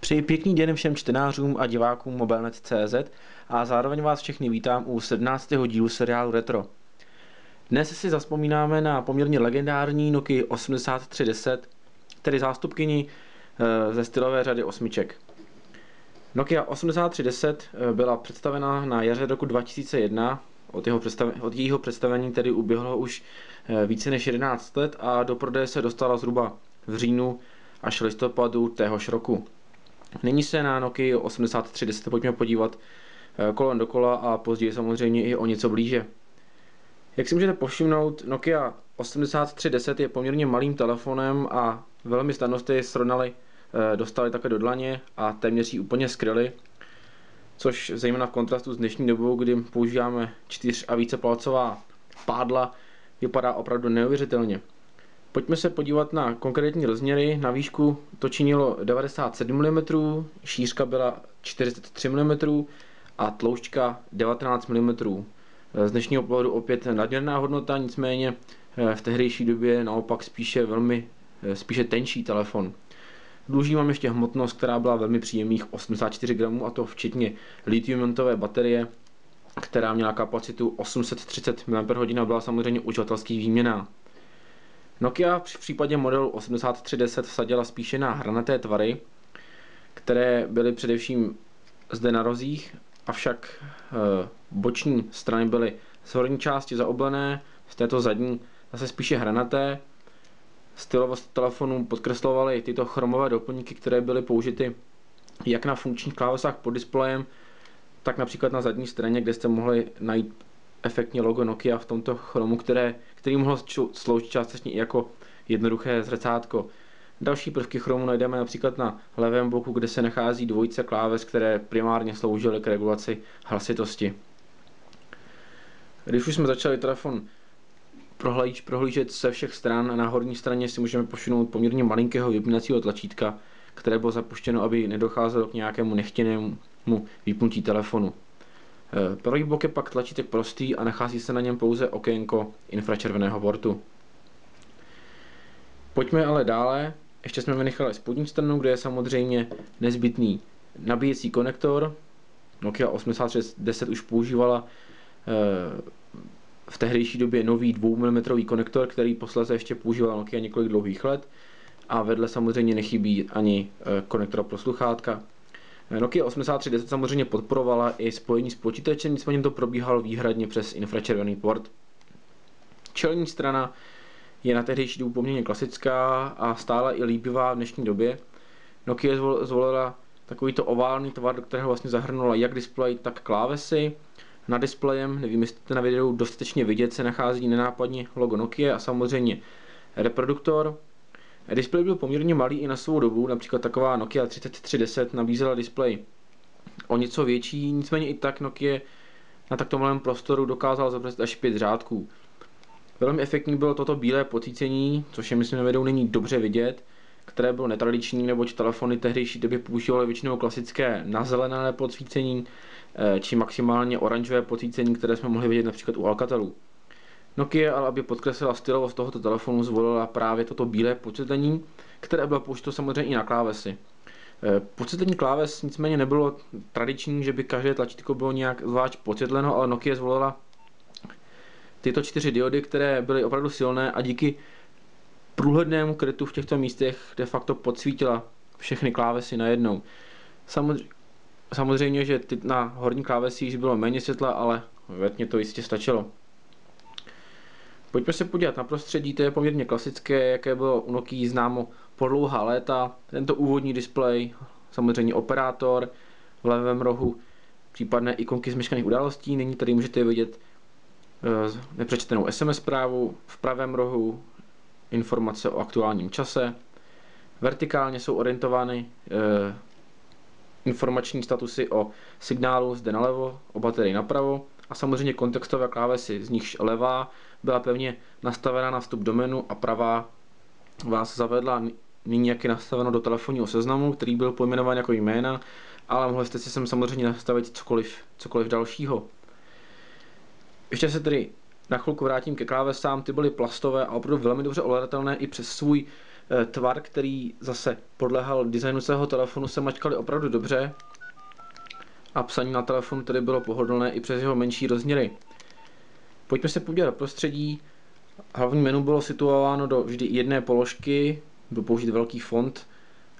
Přeji pěkný den všem čtenářům a divákům mobilnet.cz a zároveň vás všechny vítám u 17. dílu seriálu Retro. Dnes si zaspomínáme na poměrně legendární Nokia 8310, tedy zástupkyni eh, ze stylové řady osmiček. Nokia 8310 eh, byla představena na jaře roku 2001, od, jeho představ- od jejího představení tedy uběhlo už eh, více než 11 let a do prodeje se dostala zhruba v říjnu až listopadu téhož roku. Nyní se na Nokia 8310 pojďme podívat eh, kolem dokola a později samozřejmě i o něco blíže. Jak si můžete povšimnout, Nokia 8310 je poměrně malým telefonem a velmi snadno srovnali, eh, dostali také do dlaně a téměř ji úplně skryli, což zejména v kontrastu s dnešní dobou, kdy používáme čtyř a více palcová pádla, vypadá opravdu neuvěřitelně. Pojďme se podívat na konkrétní rozměry. Na výšku to činilo 97 mm, šířka byla 43 mm a tloušťka 19 mm. Z dnešního pohledu opět nadměrná hodnota, nicméně eh, v tehdejší době naopak spíše velmi eh, spíše tenčí telefon. Dluží mám ještě hmotnost, která byla velmi příjemných 84 gramů a to včetně lithium-iontové baterie, která měla kapacitu 830 mAh byla samozřejmě uživatelsky výměná. Nokia v případě modelu 8310 vsadila spíše na hranaté tvary, které byly především zde na rozích, avšak e, boční strany byly z horní části zaoblené, z této zadní zase spíše hranaté. Stylovost telefonu podkreslovaly tyto chromové doplňky, které byly použity jak na funkčních klávesách pod displejem, tak například na zadní straně, kde jste mohli najít efektní logo Nokia v tomto chromu, které, který mohl sloužit částečně jako jednoduché zrcátko. Další prvky chromu najdeme například na levém boku, kde se nachází dvojice kláves, které primárně sloužily k regulaci hlasitosti. Když už jsme začali telefon prohlíž, prohlížet se všech stran, na horní straně si můžeme pošunout poměrně malinkého vypínacího tlačítka, které bylo zapuštěno, aby nedocházelo k nějakému nechtěnému vypnutí telefonu. Eh, Pravý blok je pak tlačítek prostý a nachází se na něm pouze okénko infračerveného bortu. Pojďme ale dále. Ještě jsme vynechali spodní stranu, kde je samozřejmě nezbytný nabíjecí konektor. Nokia 8610 už používala eh, v tehdejší době nový 2 mm konektor, který posledně ještě používala Nokia několik dlouhých let. A vedle samozřejmě nechybí ani eh, konektor pro sluchátka, Nokia 8310 samozřejmě podporovala i spojení s počítačem, nicméně to probíhalo výhradně přes infračervený port. Čelní strana je na tehdejší dobu poměrně klasická a stále i líbivá v dnešní době. Nokia zvolila takovýto oválný tvar, do kterého vlastně zahrnula jak displej, tak klávesy. Na displejem, nevím, jestli to na videu dostatečně vidět, se nachází nenápadně logo Nokia a samozřejmě reproduktor, Display byl poměrně malý i na svou dobu, například taková Nokia 3310 nabízela displej o něco větší, nicméně i tak Nokia na takto malém prostoru dokázal zabrat až 5 řádků. Velmi efektní bylo toto bílé pocícení, což je myslím na videu není dobře vidět, které bylo netradiční, neboť telefony tehdejší době používaly většinou klasické nazelené podsvícení, eh, či maximálně oranžové podsvícení, které jsme mohli vidět například u Alcatelů. Nokia, ale aby podkreslila stylovost tohoto telefonu, zvolila právě toto bílé početení, které bylo použito samozřejmě i na klávesy. Eh, početení kláves nicméně nebylo tradiční, že by každé tlačítko bylo nějak zvlášť početleno, ale Nokia zvolila tyto čtyři diody, které byly opravdu silné a díky průhlednému krytu v těchto místech de facto podsvítila všechny klávesy najednou. Samozřejmě, že na horní klávesi již bylo méně světla, ale vetně to jistě stačilo. Pojďme se podívat na prostředí, to je poměrně klasické, jaké bylo u Nokia známo po dlouhá léta. Tento úvodní displej, samozřejmě operátor, v levém rohu případné ikonky zmeškaných událostí, nyní tady můžete vidět eh, nepřečtenou SMS zprávu, v pravém rohu informace o aktuálním čase, vertikálně jsou orientovány eh, informační statusy o signálu zde nalevo, o baterii napravo a samozřejmě kontextové klávesy, z nichž levá byla pevně nastavena na vstup domenu a pravá vás zavedla nyní jak je nastaveno do telefonního seznamu, který byl pojmenován jako jména, ale mohli jste si sem samozřejmě nastavit cokoliv, cokoliv dalšího. Ještě se tedy na chvilku vrátím ke klávesám, ty byly plastové a opravdu velmi dobře ovladatelné i přes svůj Eh, tvar, který zase podlehal designu svého telefonu, se mačkali opravdu dobře a psaní na telefonu tedy bylo pohodlné i přes jeho menší rozměry. Pojďme se podívat do prostředí. Hlavní menu bylo situováno do vždy jedné položky, byl použít velký font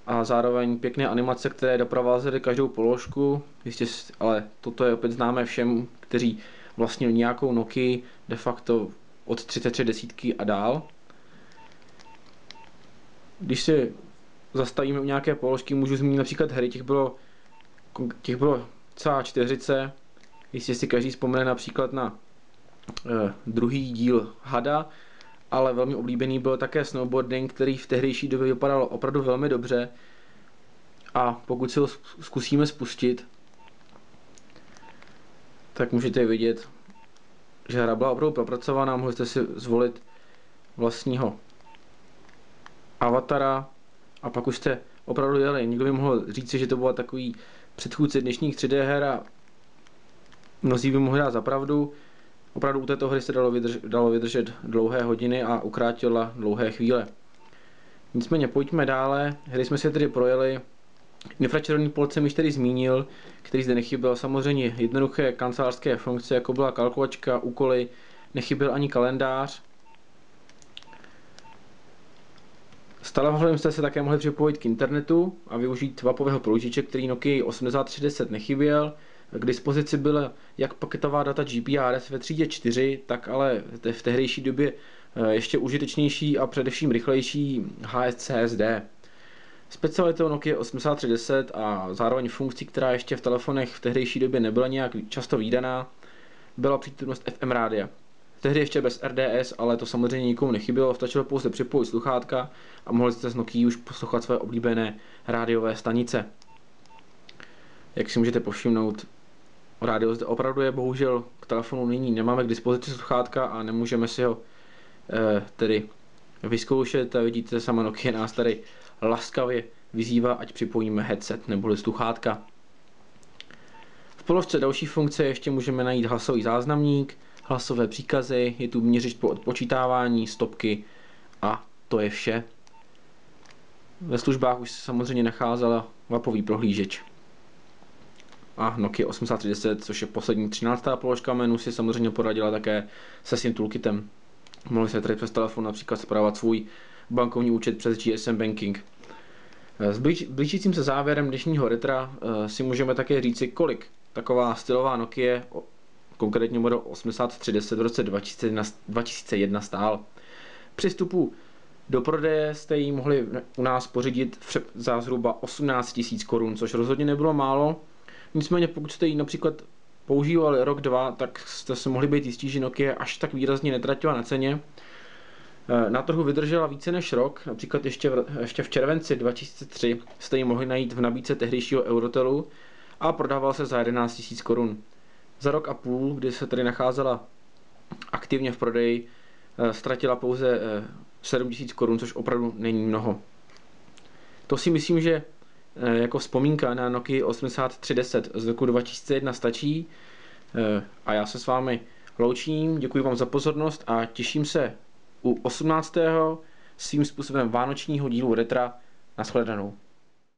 a zároveň pěkné animace, které doprovázely každou položku. Jistě, ale toto je opět známé všem, kteří vlastnili nějakou Nokia de facto od 33 desítky a dál. Když si zastavíme u nějaké položky, můžu zmínit například hry, těch bylo, těch bylo celá čtyřice. Jistě si každý vzpomene například na eh, druhý díl Hada, ale velmi oblíbený byl také snowboarding, který v tehdejší době vypadal opravdu velmi dobře. A pokud si ho zkusíme spustit, tak můžete vidět, že hra byla opravdu propracovaná, mohli jste si zvolit vlastního avatara a pak už jste opravdu jeli. Někdo by mohl říct, že to byla takový předchůdce dnešních 3D her a mnozí by mohli dát za pravdu. Opravdu u této hry se dalo, vydrž- dalo vydržet dlouhé hodiny a ukrátila dlouhé chvíle. Nicméně pojďme dále. Hry jsme si tedy projeli. Infračervený pult jsem již tedy zmínil, který zde nechyběl. Samozřejmě jednoduché kancelářské funkce, jako byla kalkulačka, úkoly, nechyběl ani kalendář. Telefonem jste se také mohli připojit k internetu a využít vapového proužiče, který Nokia 8310 nechyběl. K dispozici byla jak paketová data GPRS ve třídě 4, tak ale v tehdejší době eh, ještě užitečnější a především rychlejší HSCSD. Specialitou Nokia 8310 a zároveň funkcí, která ještě v telefonech v tehdejší době nebyla nějak často výdaná, byla přítomnost FM rádia. Tehdy ještě bez RDS, ale to samozřejmě nikomu nechybělo, stačilo pouze připojit sluchátka a mohli jste z Nokia už poslouchat své oblíbené rádiové stanice. Jak si můžete povšimnout, rádio zde opravdu je, bohužel k telefonu nyní nemáme k dispozici sluchátka a nemůžeme si ho eh, tedy vyzkoušet a vidíte, sama Nokia nás tady laskavě vyzývá, ať připojíme headset nebo sluchátka. V položce další funkce ještě můžeme najít hlasový záznamník, hlasové příkazy, je tu měřič pro odpočítávání, stopky a to je vše. Ve službách už se samozřejmě nacházela vapový prohlížeč. A Nokia 8310, což je poslední 13. položka menu, si samozřejmě poradila také se svým toolkitem. Mohli se tady přes telefon například zpravovat svůj bankovní účet přes GSM Banking. S blížícím se závěrem dnešního retra eh, si můžeme také říci, kolik taková stylová Nokia konkrétně model 8310 v roce 2001, 2001 stál. Při vstupu do prodeje jste ji mohli u nás pořídit za zhruba 18 000 korun, což rozhodně nebylo málo. Nicméně pokud jste ji například používali rok, dva, tak jste se mohli být jistí, že Nokia až tak výrazně netratila na ceně. E, na trhu vydržela více než rok, například ještě v, ještě v červenci 2003 jste ji mohli najít v nabídce tehdejšího Eurotelu a prodával se za 11 000 korun. Za rok a půl, kdy se tedy nacházela aktivně v prodeji, eh, ztratila pouze 7 000 korun, což opravdu není mnoho. To si myslím, že eh, jako vzpomínka na Nokia 8310 z roku 2001 stačí eh, a já se s vámi loučím, děkuji vám za pozornost a těším se u 18. svým způsobem vánočního dílu Retra. Naschledanou.